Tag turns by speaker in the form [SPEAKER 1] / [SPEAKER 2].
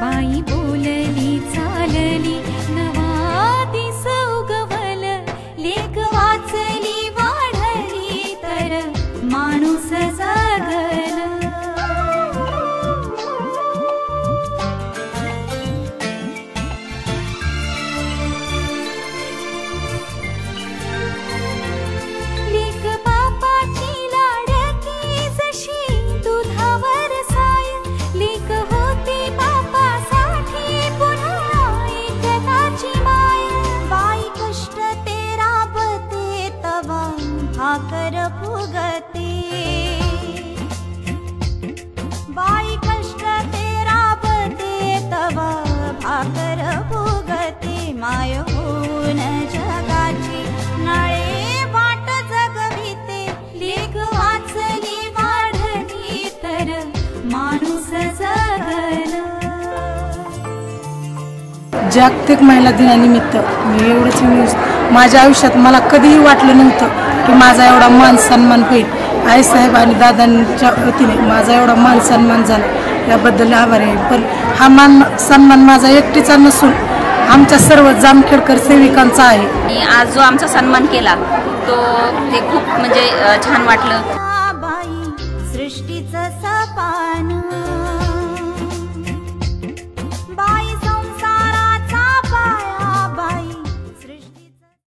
[SPEAKER 1] बाई बोलली चालली. भाकर फुगते। बाई कष्ट ते राबते तवा भाकर फुगते। माय होऊन जगाची नळे वाट जगविते। लेख वाचली वाढली तर माणूस जगला।
[SPEAKER 2] जागतिक महिला दिनानिमित्त मी एवढंच न्यूज माझ्या आयुष्यात मला कधीही वाटलं नव्हतं की माझा एवढा मान सन्मान होईल. आईसाहेब आणि दादांच्या वतीने माझा एवढा मान सन्मान झाला. याबद्दल आभार आहे. पण हा मान सन्मान माझा एकटीचा नसून आमच्या सर्व जामखेडकर सेविकांचा आहे.
[SPEAKER 3] आज जो आमचा सन्मान केला तो ते खूप म्हणजे छान वाटलं.